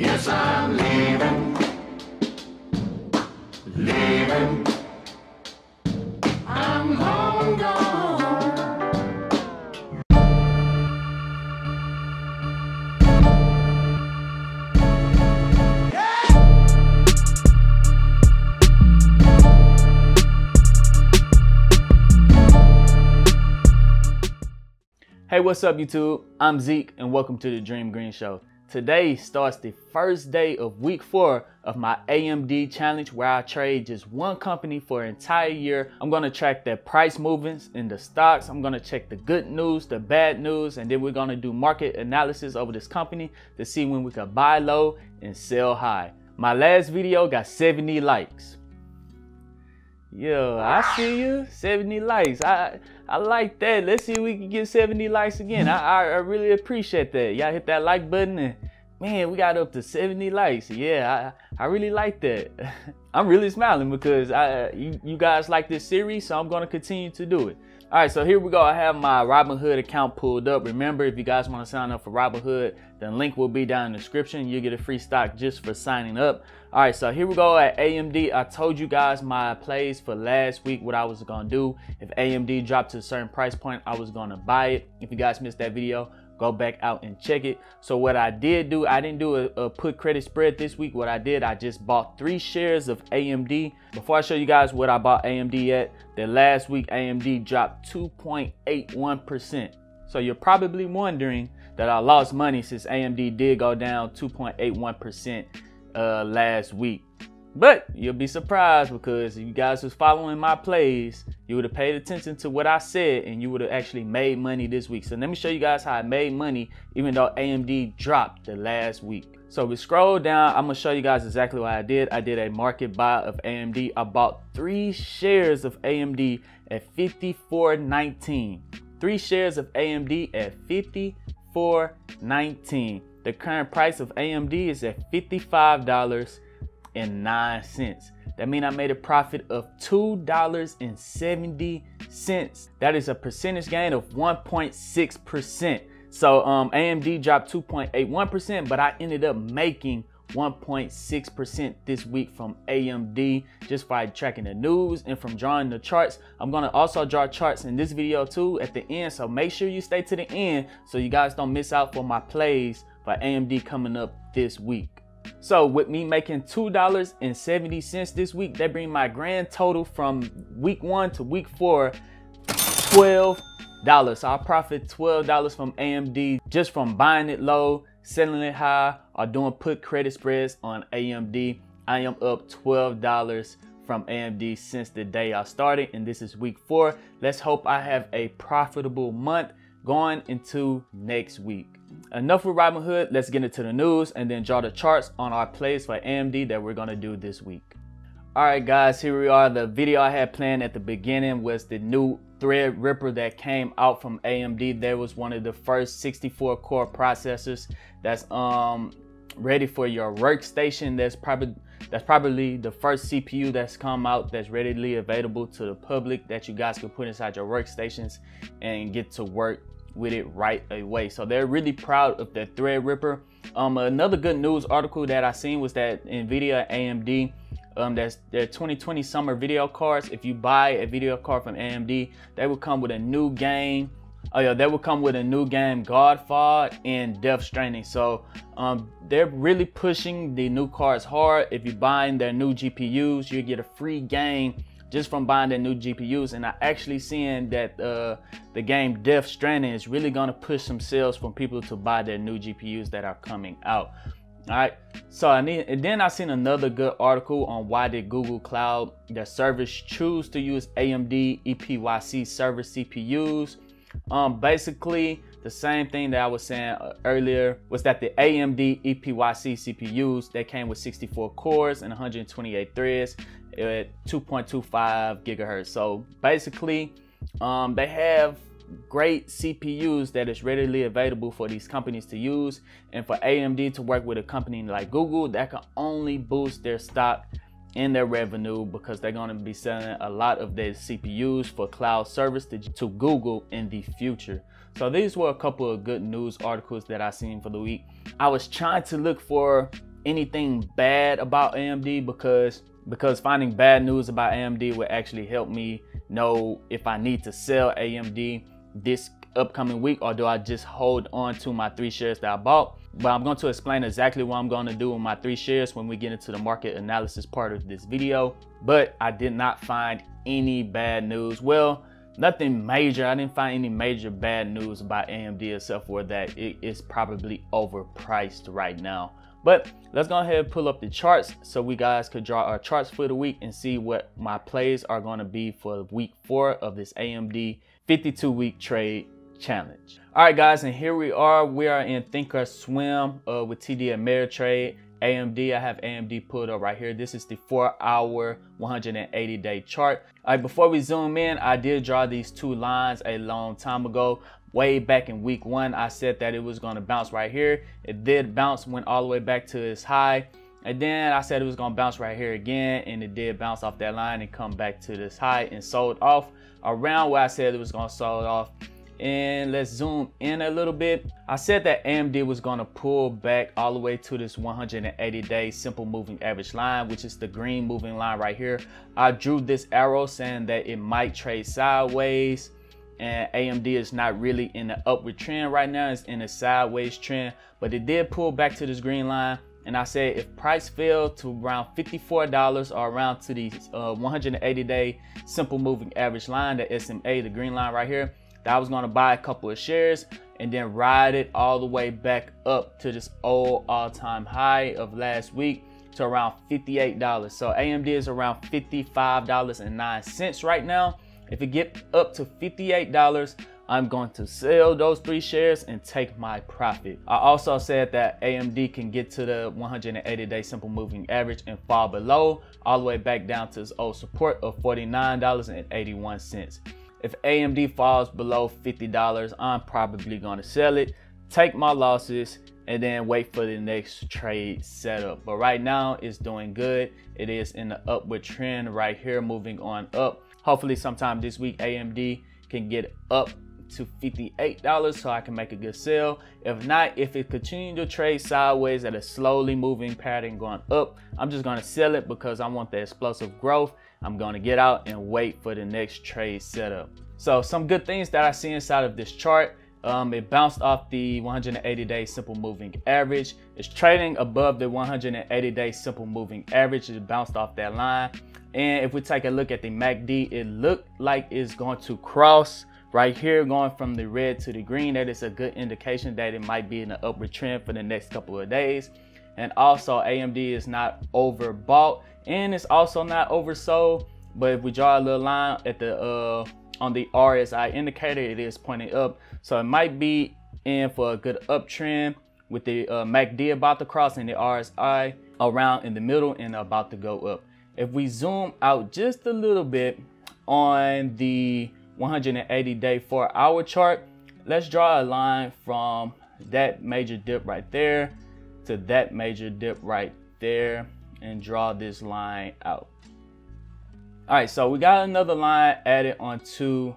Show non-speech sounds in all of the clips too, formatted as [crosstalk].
Yes, I'm leaving. Leaving. I'm gone. Hey, what's up, YouTube? I'm Zeke, and welcome to the Dream Green Show. Today starts the first day of week four of my AMD challenge where I trade just one company for an entire year. I'm gonna track their price movements in the stocks. I'm gonna check the good news, the bad news, and then we're gonna do market analysis over this company to see when we can buy low and sell high. My last video got 70 likes. Yo, I see you. 70 likes. I I like that. Let's see if we can get 70 likes again. I, I, I really appreciate that. Y'all hit that like button and man, we got up to 70 likes. Yeah, I, I really like that. [laughs] I'm really smiling because I you, you guys like this series, so I'm gonna continue to do it. All right, so here we go. I have my Robinhood account pulled up. Remember, if you guys want to sign up for Robinhood, the link will be down in the description. You get a free stock just for signing up. All right, so here we go at AMD. I told you guys my plays for last week, what I was gonna do. If AMD dropped to a certain price point, I was gonna buy it. If you guys missed that video, go back out and check it. So what I did do, I didn't do a, a, put credit spread this week. What I did, I just bought three shares of AMD. Before I show you guys what I bought AMD at, the last week AMD dropped 2.81%. So you're probably wondering that I lost money since AMD did go down 2.81% uh, last week. But you'll be surprised because if you guys was following my plays, you would have paid attention to what I said and you would have actually made money this week. So let me show you guys how I made money even though AMD dropped the last week. So we scroll down, I'm gonna show you guys exactly what I did. I did a market buy of AMD. I bought three shares of AMD at 54.19. Three shares of AMD at 54.19. The current price of AMD is at $55 and nine cents. That means I made a profit of $2.70. That is a percentage gain of 1.6%. So um, AMD dropped 2.81%, but I ended up making 1.6% this week from AMD just by tracking the news and from drawing the charts. I'm gonna also draw charts in this video too at the end, so make sure you stay to the end so you guys don't miss out for my plays for AMD coming up this week. So with me making $2.70 this week, that bring my grand total from week one to week four, $12. So I profit $12 from AMD just from buying it low, selling it high, or doing put credit spreads on AMD. I am up $12 from AMD since the day I started, and this is week four. Let's hope I have a profitable month going into next week. Enough with Robinhood, let's get into the news and then draw the charts on our plays for AMD that we're gonna do this week. All right, guys, here we are. The video I had planned at the beginning was the new Threadripper that came out from AMD. There was one of the first 64 core processors that's um ready for your workstation. That's probably that's probably the first CPU that's come out that's readily available to the public that you guys can put inside your workstations and get to work with it right away. So they're really proud of the Threadripper. Um, another good news article that I seen was that NVIDIA AMD, um, that's their 2020 summer video cards. If you buy a video card from AMD, they will come with a new game. Oh yeah, they will come with a new game, Godfall and Death Stranding. So um, they're really pushing the new cards hard. If you're buying their new GPUs, you get a free game just from buying their new GPUs. And I actually seeing that uh, the game Death Stranding is really gonna push some sales from people to buy their new GPUs that are coming out. All right, so I need, and then I seen another good article on why did Google Cloud, their service, choose to use AMD EPYC server CPUs. Um, basically, the same thing that I was saying uh, earlier was that the AMD EPYC CPUs that came with 64 cores and 128 threads at 2.25 gigahertz. So basically, um, they have great CPUs that is readily available for these companies to use, and for AMD to work with a company like Google that can only boost their stock and their revenue because they're going to be selling a lot of their CPUs for cloud service to, to Google in the future. So these were a couple of good news articles that I seen for the week. I was trying to look for anything bad about AMD because because finding bad news about AMD would actually help me know if I need to sell AMD this upcoming week or do I just hold on to my three shares that I bought. But I'm going to explain exactly what I'm going to do with my three shares when we get into the market analysis part of this video. But I did not find any bad news. Well, nothing major. I didn't find any major bad news about AMD except for that it is probably overpriced right now. But let's go ahead and pull up the charts so we guys could draw our charts for the week and see what my plays are going to be for week four of this AMD 52 week trade challenge. All right, guys, and here we are. We are in Thinkorswim uh, with TD Ameritrade. AMD, I have AMD pulled up right here. This is the four hour, 180 day chart. All right, before we zoom in, I did draw these two lines a long time ago. Way back in week one, I said that it was gonna bounce right here. It did bounce, went all the way back to its high. And then I said it was gonna bounce right here again, and it did bounce off that line and come back to this high and sold off around where I said it was gonna sold off and let's zoom in a little bit. I said that AMD was gonna pull back all the way to this 180 day simple moving average line, which is the green moving line right here. I drew this arrow saying that it might trade sideways and AMD is not really in the upward trend right now. It's in a sideways trend, but it did pull back to this green line. And I said if price fell to around $54 or around to the uh, 180 day simple moving average line, the SMA, the green line right here, that I was gonna buy a couple of shares and then ride it all the way back up to this old all-time high of last week to around $58. So AMD is around $55.09 right now. If it get up to $58, I'm going to sell those three shares and take my profit. I also said that AMD can get to the 180 day simple moving average and fall below all the way back down to its old support of $49.81. If AMD falls below $50, I'm probably gonna sell it, take my losses, and then wait for the next trade setup. But right now it's doing good. It is in the upward trend right here, moving on up. Hopefully sometime this week AMD can get up to $58 so I can make a good sell. If not, if it continues to trade sideways at a slowly moving pattern going up, I'm just gonna sell it because I want the explosive growth. I'm gonna get out and wait for the next trade setup. So some good things that I see inside of this chart. Um, it bounced off the 180 day simple moving average. It's trading above the 180 day simple moving average. It bounced off that line. And if we take a look at the MACD, it looked like it's going to cross Right here, going from the red to the green, that is a good indication that it might be in an upward trend for the next couple of days. And also AMD is not overbought and it's also not oversold. But if we draw a little line at the uh, on the RSI indicator, it is pointing up. So it might be in for a good uptrend with the uh, MACD about to cross and the RSI around in the middle and about to go up. If we zoom out just a little bit on the 180 day four hour chart, let's draw a line from that major dip right there to that major dip right there and draw this line out. All right, so we got another line added onto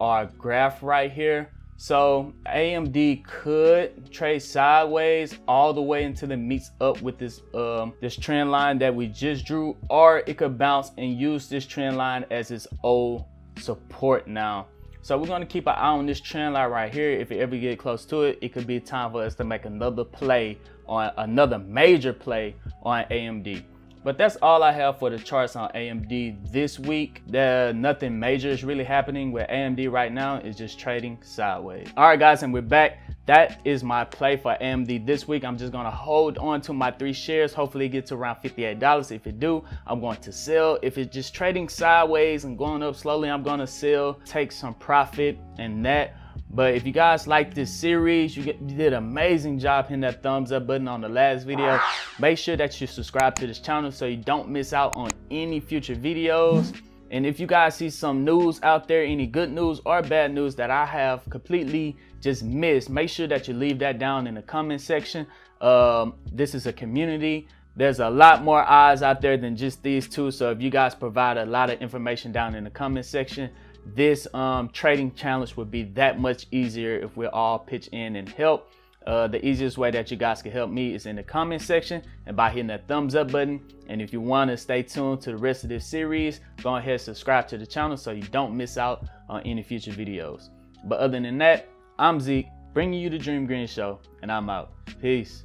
our graph right here. So AMD could trade sideways all the way until it meets up with this um, this trend line that we just drew, or it could bounce and use this trend line as its old support now. So we're going to keep an eye on this trend line right here. If it ever get close to it, it could be time for us to make another play on another major play on AMD. But that's all I have for the charts on AMD this week. There nothing major is really happening with AMD right now. It's just trading sideways. All right, guys, and we're back. That is my play for AMD this week. I'm just gonna hold on to my three shares. Hopefully get to around $58. If it do, I'm going to sell. If it's just trading sideways and going up slowly, I'm gonna sell, take some profit and that. But if you guys like this series, you, get, you did an amazing job hitting that thumbs up button on the last video. Make sure that you subscribe to this channel so you don't miss out on any future videos. And if you guys see some news out there, any good news or bad news that I have completely just missed, make sure that you leave that down in the comment section. Um, this is a community. There's a lot more eyes out there than just these two. So if you guys provide a lot of information down in the comment section, this um, trading challenge would be that much easier if we all pitch in and help. Uh, the easiest way that you guys can help me is in the comment section and by hitting that thumbs up button. And if you want to stay tuned to the rest of this series, go ahead and subscribe to the channel so you don't miss out on any future videos. But other than that, I'm Zeke, bringing you the Dream Green Show, and I'm out. Peace.